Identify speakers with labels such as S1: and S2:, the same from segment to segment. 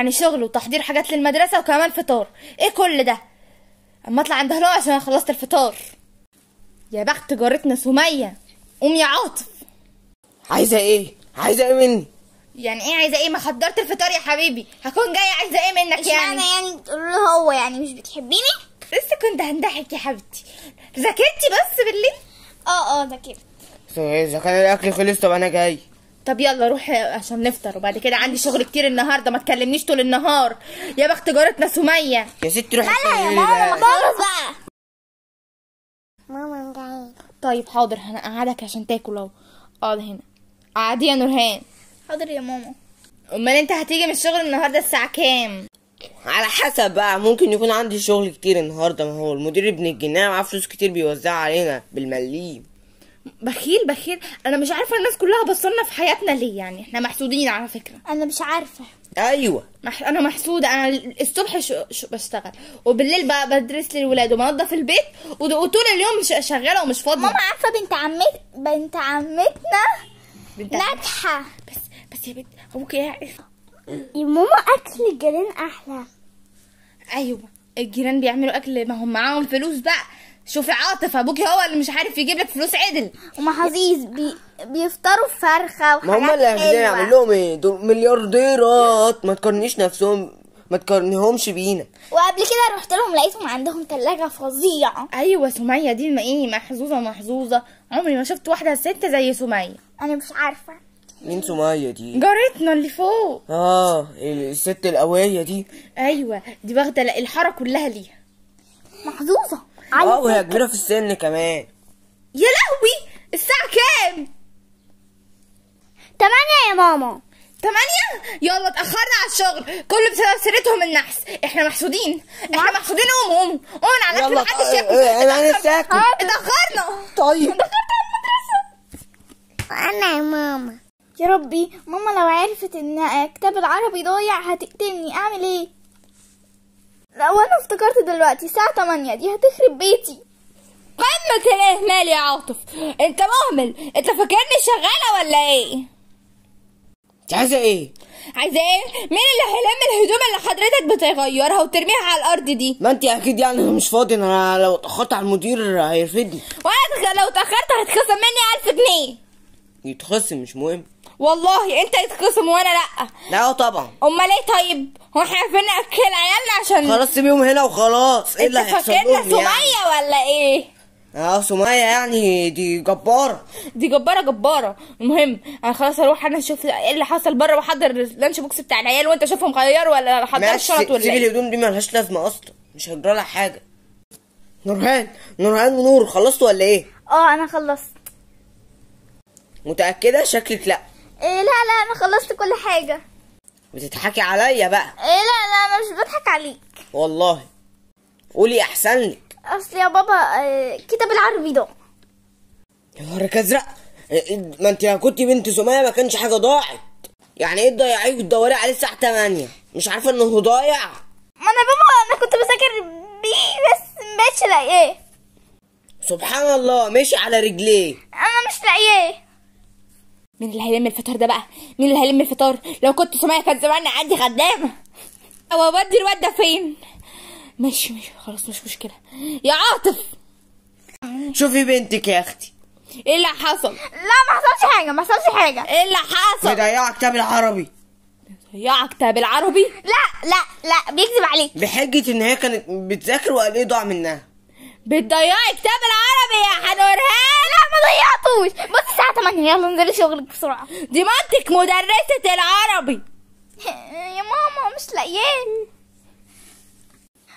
S1: يعني شغل وتحضير حاجات للمدرسة وكمان فطار. إيه كل ده؟ أما أطلع عند هلو عشان أنا خلصت الفطار. يا بخت جارتنا سمية. قوم يا عاطف.
S2: عايزة إيه؟ عايزة إيه مني؟
S1: يعني إيه عايزة إيه؟ ما حضرت الفطار يا حبيبي. هكون جاية عايزة إيه منك يعني؟
S3: إشمعنى يعني تقول له هو يعني مش بتحبيني؟
S1: لسه كنت هنضحك يا حبيبتي. ذاكرتي بس بالليل؟
S3: آه آه كده
S2: إذا كان الأكل خلص طب أنا جاي.
S1: طب يلا روح عشان نفطر وبعد كده عندي شغل كتير النهارده ما تكلمنيش طول النهار. يا بخت جارتنا سمية.
S2: يا ست روحي
S3: مالها يا ماما خلص بقى. ماما جاي
S1: طيب حاضر هنقعدك عشان تاكل اهو. اقعد هنا. قعدي يا نورهان.
S3: حاضر يا ماما.
S1: امال انت هتيجي من الشغل النهارده الساعة كام؟
S2: على حسب بقى ممكن يكون عندي شغل كتير النهارده ما هو المدير ابن الجنيه معاه فلوس كتير بيوزعها علينا بالمليم.
S1: بخيل بخيل. أنا مش عارفة الناس كلها بصلنا في حياتنا ليه يعني. إحنا محسودين على فكرة.
S3: أنا مش عارفة.
S2: أيوه.
S1: مح... أنا محسودة. أنا الصبح شو... شو بشتغل. وبالليل بقى بدرس للولاد وبنضف البيت. ود- وطول اليوم ش... شغالة ومش فاضية.
S3: ماما عارفة بنت عمت بنت عمتنا
S1: بنت-
S3: ناجحة.
S1: بس بس يا بنت أبوك
S3: يا ماما أكل الجيران أحلى.
S1: أيوه. الجيران بيعملوا أكل ما هم معاهم فلوس بقى. شوفي عاطف أبوكي هو اللي مش عارف يجيب لك فلوس عدل.
S3: ومحاظيظ بي... بيفطروا فرخة وحاجات
S2: ما هم اللي عايزين
S3: حلوة.
S2: يعمل لهم إيه؟ دول مليارديرات. ما تقارنيش نفسهم ما تقارنيهمش بينا.
S3: وقبل كده رحت لهم لقيتهم عندهم ثلاجه فظيعة.
S1: أيوه سمية دي ما إيه محظوظة محظوظه عمري ما شفت واحدة ست زي سمية.
S3: أنا مش عارفة.
S2: مين سمية دي؟
S1: جارتنا اللي فوق.
S2: آه الست القوية دي.
S1: أيوه دي واخدة الحارة كلها ليها.
S3: محظوظة.
S2: آه وهي كبيرة في السن كمان.
S1: يا لهوي! الساعة كام؟
S3: تمانية يا ماما.
S1: تمانية؟ يلا اتأخرنا على الشغل. كله بسبب سيرتهم النحس. إحنا محسودين. إحنا محسودين قوموا قوموا قوموا على
S2: يلا
S1: محدش ياكل
S2: أنا لسه اكل
S1: اتأخرنا.
S2: طيب.
S3: أنا يا ماما. يا ربي ماما لو عرفت إن كتاب العربي ضايع هتقتلني. أعمل إيه؟ لو أنا افتكرت دلوقتي الساعة 8 دي هتخرب بيتي.
S1: قمة الإهمال يا عاطف. أنت مهمل. أنت فاكرني شغالة ولا إيه؟
S2: أنت عايزة إيه؟
S1: عايزة إيه؟ مين اللي هيلم الهدوم اللي حضرتك بتغيرها وترميها على الأرض دي؟
S2: ما أنت أكيد يعني مش فاضي. أنا لو اتأخرت على المدير هيرفدني.
S1: وأنا لو اتأخرت هتخصم مني ألف جنيه.
S2: يتخصم مش مهم.
S1: والله أنت يتخصم وأنا لأ.
S2: لا طبعا.
S1: أمال إيه طيب؟ هو إحنا عارفين نأكل عيالنا عشان
S2: خلاص سيبيهم هنا وخلاص. إيه اللي هيحصل
S1: فاكرنا
S2: لهم يعني؟
S1: سمية ولا إيه؟
S2: آه سمية يعني دي جبارة.
S1: دي جبارة جبارة. المهم أنا خلاص هروح أنا أشوف إيه اللي حصل بره وأحضر اللانش بوكس بتاع العيال وأنت شوفهم غيروا ولا حضروا
S2: ماشي
S1: الشنط ولا
S2: سيبي
S1: إيه؟
S2: الهدوم دي ملهاش لازمة أصلا مش هجرى لها حاجة. نورهان نورهان ونور خلصتوا ولا إيه؟
S3: آه أنا خلصت.
S2: متأكدة؟ شكلك لأ.
S3: إيه لا لا أنا خلصت كل حاجة.
S2: بتضحكي عليا بقى.
S3: إيه لا لا أنا مش بضحك عليك.
S2: والله. قولي احسن لك
S3: أصل يا بابا آه، كتاب العربي ده.
S2: يا نهارك أزرق. إيه- ما أنت لو كنت بنت سمية ما كانش حاجة ضاعت. يعني إيه تضيعيه وتدوري عليه الساعة 8 مش عارفة إنه ضايع.
S3: ما أنا بابا أنا كنت بذاكر بيه بس مبقتش لاقياه.
S2: سبحان الله. مشي على رجليه.
S3: أنا مش لاقياه.
S1: مين اللي هيلم الفطار ده بقى؟ مين اللي هيلم الفطار؟ لو كنت سمية كان زمان عندي خدامة أو أودي الواد ده فين؟ ماشي ماشي خلاص مش مشكلة. يا عاطف!
S2: شوفي بنتك يا أختي.
S1: إيه اللي حصل؟
S3: لا ما حصلش حاجة ما حصلش حاجة.
S1: إيه اللي حصل؟
S2: مضيعة كتاب العربي.
S1: يا كتاب العربي؟
S3: لا لا لا بيكذب عليك.
S2: بحجة إن هي كانت بتذاكر وقال إيه ضاع منها.
S1: بتضيعي كتاب العربي يا حنورهان
S3: لا ما ضيعتوش. بص الساعة 8 يلا انزلي شغلك بسرعة.
S1: دي مامتك مدرسة العربي.
S3: يا ماما مش لاقياه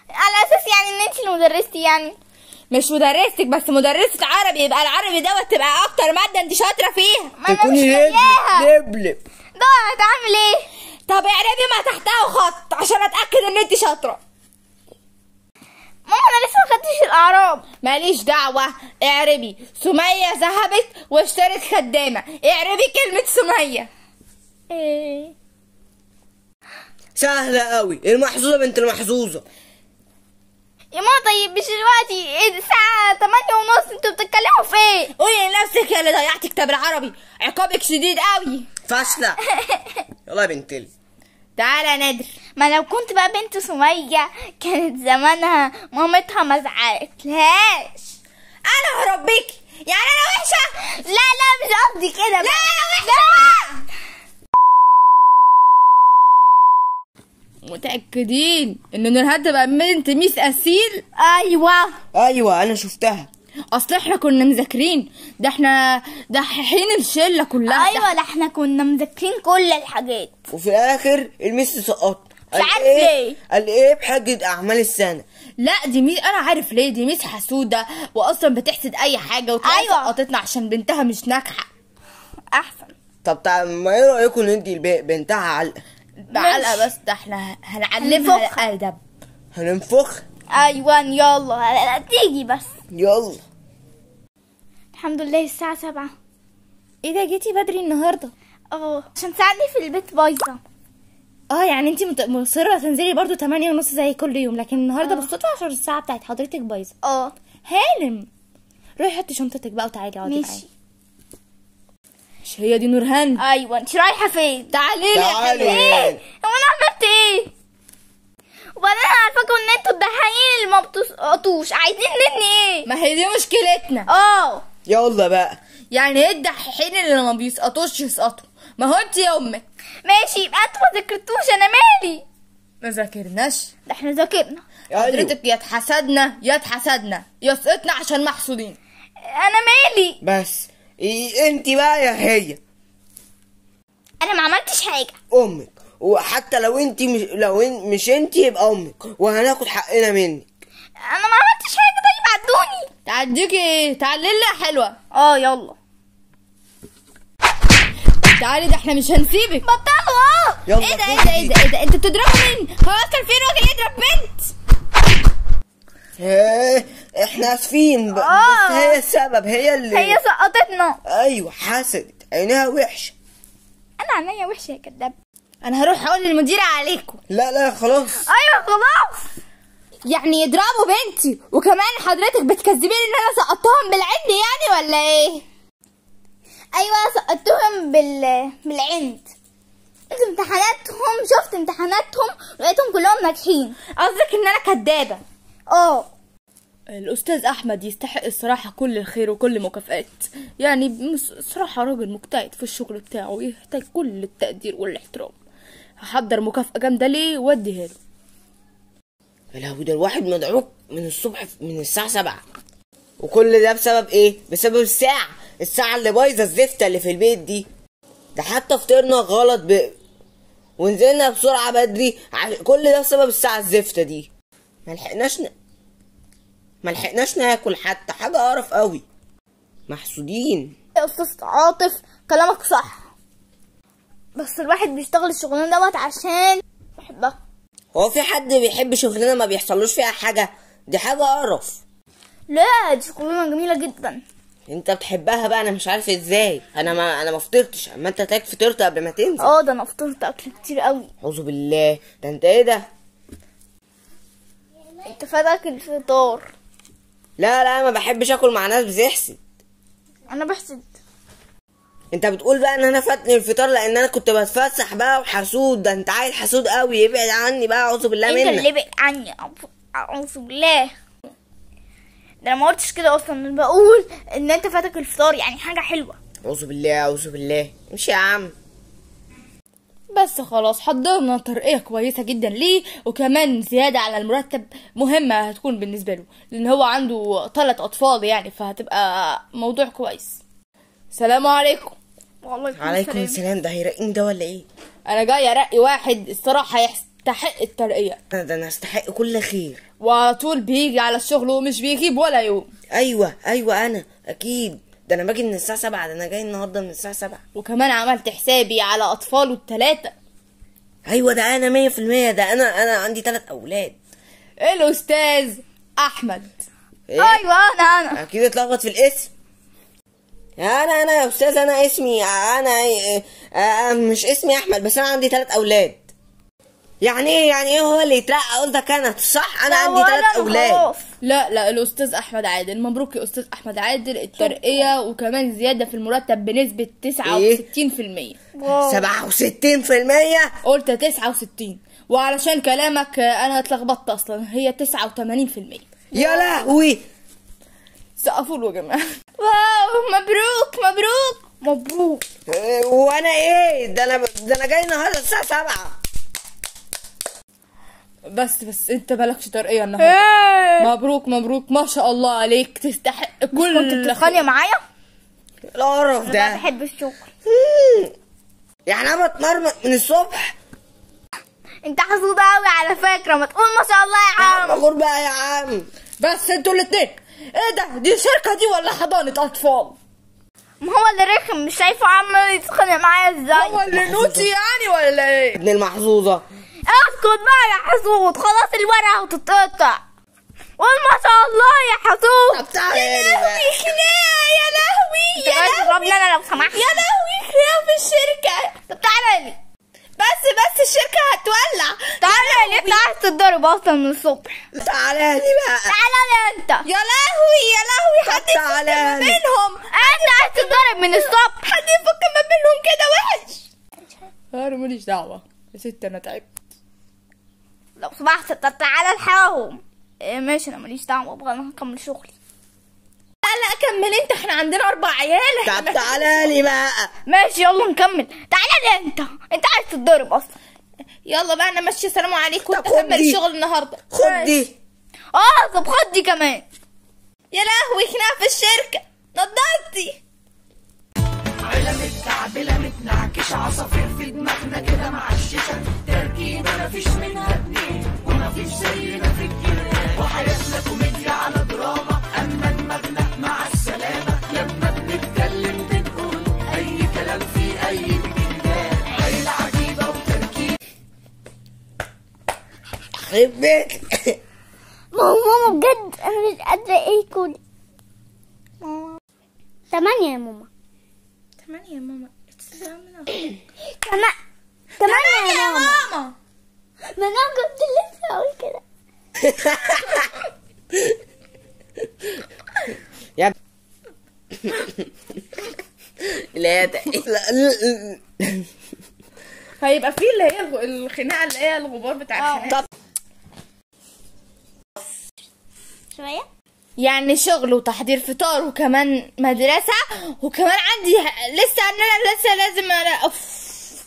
S3: على أساس يعني إن انت اللي مدرستي يعني.
S1: مش مدرستك بس مدرسة عربي. يبقى العربي دوت تبقى أكتر مادة انت شاطرة فيها.
S3: ما أنا مش
S2: تكوني
S3: لاقياها
S2: لبلب.
S3: ضاعت اعمل إيه؟
S1: طب اعربي ما تحتها خط عشان أتأكد إن انت شاطرة.
S3: ماما أنا لسه ما خدتش الأعراب.
S1: ماليش دعوة. اعربي. سمية ذهبت واشترت خدامة. اعربي كلمة سمية.
S3: إيه.
S2: سهلة قوي المحظوظة بنت المحظوظة.
S3: يا ماما طيب مش دلوقتي. إيه الساعة 8 ونص. أنتوا بتتكلموا في إيه؟
S1: قولي لنفسك يا اللي ضيعتي كتاب العربي. عقابك شديد قوي
S2: فاشلة. يلا يا بنتلي
S1: تعالى يا نادر
S3: ما لو كنت بقى بنت سمية كانت زمانها مامتها ما زعقتلهاش.
S1: أنا هربيكي. يعني أنا وحشة؟
S3: لا لا مش قصدي كده.
S1: لا أنا وحشة. متأكدين إن نورهان تبقى بنت ميس أسيل؟
S3: أيوه.
S2: أيوه أنا شفتها.
S1: أصل إحنا كنا مذاكرين. ده إحنا دحيحين الشلة كلها.
S3: أيوه ده إحنا كنا مذاكرين كل الحاجات.
S2: وفي الآخر ال miss سقطتنا
S3: مش
S2: قال
S3: عارف
S2: إيه؟
S3: ليه.
S2: قال إيه؟ بحجة أعمال السنة.
S1: لا دي miss أنا عارف ليه. دي miss حسودة واصلا بتحسد أي حاجة وتلاقي
S3: أيوة.
S1: سقطتنا عشان بنتها مش ناجحة.
S3: أحسن.
S2: طب تعال ما إيه رأيكم ندي بنتها علقة؟
S1: بعلقة بس ده إحنا هنعلمها. الأدب.
S2: هننفخ
S3: أيوه يلا. تيجي بس.
S2: يلا.
S3: الحمد لله الساعة سبعة.
S1: إيه ده جيتي بدري النهارده؟
S3: آه عشان تساعدني في البيت بايظة.
S1: آه يعني انت مت- مصرة تنزلي برضو 8 ونص زي كل يوم لكن النهارده بالصدفة عشان الساعة بتاعت حضرتك بايظة.
S3: آه.
S1: هانم روحي حطي شنطتك بقى وتعالي اقعدي
S3: ماشي.
S1: مش هي دي نورهان؟
S3: أيوه انت رايحة فين؟
S1: تعالي لي يا
S2: تعالي.
S3: إيه؟ هو أنا عملت إيه؟ وبعدين أنا عارفاكم ان أنتوا الدحايين اللي ما بتسقطوش. عايزين مني إيه؟
S1: ما هي دي مشكلتنا.
S3: آه.
S2: يلا بقى.
S1: يعني إيه الدحيحين اللي ما بيسقطوش يسقطوا. ما هو انت يا أمك.
S3: ماشي يبقى أنتوا ما ذاكرتوش أنا مالي.
S1: ما ذاكرناش.
S3: ده إحنا ذاكرنا.
S2: أيوه.
S1: حضرتك يا اتحسدنا يا اتحسدنا. يا سقطنا عشان محسودين.
S3: أنا مالي.
S2: بس إيه انت بقى يا هي.
S3: أنا ما عملتش حاجة.
S2: أمك. وحتى لو انت مش لو إن مش انت يبقى أمك. وهناخد حقنا منك.
S3: أنا ما عملتش حاجة. طيب عدوني.
S1: تعديكي إيه يا حلوة.
S3: آه يلا.
S1: تعالي ده إحنا مش هنسيبك.
S3: بطلوا آه.
S2: يلا
S1: إيه ده إيه ده إيه ده إيه ده أنتوا بتضربوا مين؟ هو كان فين وجاي يضرب بنت.
S2: إيه إحنا آسفين. ب-
S3: آه.
S2: بس هي السبب هي اللي
S3: هي سقطتنا.
S2: أيوه حسدت عينيها وحشه
S3: أنا عينيا وحشة يا كداب.
S1: أنا هروح أقول للمديرة عليكم.
S2: لا لا خلاص.
S3: أيوه خلاص.
S1: يعني يضربوا بنتي. وكمان حضرتك بتكذبين إن أنا سقطتهم بالعند يعني ولا إيه؟
S3: أيوه سقطتهم بال بالعند. امتحاناتهم شفت امتحاناتهم لقيتهم كلهم ناجحين.
S1: قصدك إن أنا كدابة؟
S3: آه
S1: الأستاذ أحمد يستحق الصراحة كل الخير وكل المكافآت. يعني صراحة راجل مجتهد في الشغل بتاعه ويحتاج كل التقدير والاحترام. هحضر مكافأة جامدة ليه؟ وأديها له.
S2: لهوي ده الواحد مدعوك من الصبح من الساعة 7 وكل ده بسبب إيه؟ بسبب الساعة. الساعة اللي بايظة الزفته اللي في البيت دي. ده حتى فطرنا غلط ب... ونزلنا بسرعة بدري. ع... كل ده بسبب الساعة الزفته دي. ما لحقناش ن... ما لحقناش ناكل حتى. حاجة قرف قوي. محسودين.
S3: يا أستاذ عاطف كلامك صح. بس الواحد بيشتغل الشغلانة دوت عشان
S2: هو في حد بيحب شغلنا ما بيحصلوش فيها حاجة؟ دي حاجة قرف.
S3: لا دي شغلانه جميلة جدا.
S2: انت بتحبها بقى أنا مش عارف إزاي. أنا ما أنا ما فطرتش. اما انت تاك فطرت قبل ما تنزل.
S3: آه ده أنا فطرت اكل كتير قوي.
S2: اعوذ بالله. ده انت إيه ده؟
S3: انت فاتك الفطار.
S2: لا لا ما بحبش اكل مع ناس بتحسد.
S3: أنا بحسد.
S2: انت بتقول بقى ان أنا فاتني الفطار لأن أنا كنت بتفسح بقى وحسود ده انت عيل حسود قوي ابعد عني بقى أعوذ بالله
S3: انت اللي
S2: منك.
S3: بقى عني. أعوذ بالله. ده أنا ما قلتش كده أصلا أنا بقول ان انت فاتك الفطار يعني حاجة حلوة.
S2: أعوذ بالله أعوذ بالله. امشي يا عم.
S1: بس خلاص حضرنا ترقية كويسة جدا ليه وكمان زيادة على المرتب مهمة هتكون بالنسبة له لأن هو عنده ثلاث أطفال يعني فهتبقى موضوع كويس. سلام عليكم.
S3: والله
S2: عليكم السلام. ده هيرقين ده ولا إيه؟
S1: أنا جاي أرقي واحد الصراحة يستحق الترقية.
S2: ده ده أنا استحق كل خير.
S1: وعلى طول بيجي على الشغل ومش بيغيب ولا يوم.
S2: أيوه أيوه أنا أكيد. ده أنا باجي من الساعة 7 ده أنا جاي النهارده من الساعة 7
S1: وكمان عملت حسابي على أطفاله التلاتة.
S2: أيوه ده أنا 100% ده أنا أنا عندي ثلاث أولاد.
S1: الأستاذ أحمد.
S2: إيه؟
S3: أيوه أنا أنا.
S2: أكيد اتلخبط في الاسم. أنا أنا يا أستاذ أنا اسمي أنا آه، مش اسمي أحمد بس أنا عندي ثلاث أولاد. يعني إيه؟ يعني إيه هو اللي يترقى قصدك أنا صح أنا عندي ثلاث
S3: أنا أولاد.
S1: لا لا الأستاذ أحمد عادل. مبروك يا أستاذ أحمد عادل. الترقية وكمان زيادة في المرتب بنسبة 69%
S3: واو.
S2: سبعة وستين في المية؟
S1: قلت 69 وعلشان كلامك آه، أنا اتلخبطت أصلا. هي 89%
S2: يا لهوي!
S1: سقفوا له يا جماعة واو مبروك مبروك.
S3: مبروك.
S2: آه، وأنا إيه؟ ده أنا ده أنا جاي النهارده الساعة سبعة.
S1: بس بس أنت مالكش ترقيه النهارده.
S3: إيه.
S1: مبروك مبروك. ما شاء الله عليك. تستحق كل
S3: كنت بتتخانق معايا؟
S2: القرف
S3: أنا
S2: ده.
S3: بحب الشغل.
S2: يعني أنا بتمرمط من الصبح.
S3: أنت حسود قوي على فكرة. ما تقول ما شاء الله يا عم.
S2: مغور بقى يا عم.
S1: بس أنتوا الاتنين. إيه ده؟ دي شركة دي ولا حضانة أطفال؟
S3: ما هو اللي رخم مش شايفه عمال يتخانق معايا
S1: هو
S3: إزاي
S1: اللي نوتي يعني ولا إيه؟
S2: ابن المحظوظة.
S3: اسكت بقى يا حسود خلاص الورقة هتتقطع. قول ما شاء الله يا حسود.
S2: طب تعالى لي بقى.
S1: خناقة يا لهوي
S3: أنا لو سمحت.
S1: يا لهوي خناقة في الشركة.
S3: طب تعالى لي
S1: بس بس الشركة هتولع.
S3: تعالى لي انت عايز تتضرب أصلا من الصبح.
S2: تعالى لي بقى.
S3: تعالى لي انت.
S1: يا لهوي يا لهوي. حد يفك ما. بينهم.
S3: انت عايز تتضرب من الصبح.
S1: حد يفك ما بينهم كده وحش. أنا ماليش دعوة. يا ست أنا تعبت.
S3: لو سمحت طب تعالى الحقهم إيه ماشي أنا ماليش دعوة أبغى أنا هكمل شغلي.
S1: كمل انت إحنا عندنا أربع عيال.
S2: طب
S1: إحنا
S2: تعالى لي بقى.
S3: ماشي يلا نكمل. تعالى لي انت. انت عايز تتضرب أصلا.
S1: يلا بقى أنا ماشيه سلام عليكم.
S2: طب
S1: وانت
S2: خد
S1: كمل
S2: دي.
S1: الشغل النهارده.
S2: خد دي
S3: آه طب خد دي كمان.
S1: يا لهوي خناقه في الشركة. نضارتي.
S2: خرب بيت
S4: ماما ماما بجد أنا مش قادرة إيه ماما. تمانية يا ماما.
S1: ثمانية يا ماما
S4: تمانية تمانية يا ماما. ما أنا كنت لسه أقول كده.
S2: يا لا لا- لا-
S1: هيبقى في اللي هي الغ- الخناقة اللي هي الغبار بتاع الخناقة
S2: طب
S4: شوية.
S1: يعني شغل وتحضير فطار وكمان مدرسة وكمان عندي لسه ان أنا لسه لازم أنا أوف.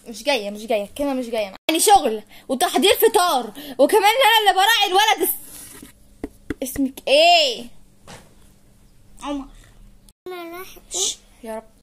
S1: مش جاية مش جاية كلمة مش جاية. يعني شغل وتحضير فطار وكمان أنا اللي براعي الولد. اس- اسمك إيه؟
S3: عمر.
S4: أنا
S1: يا رب.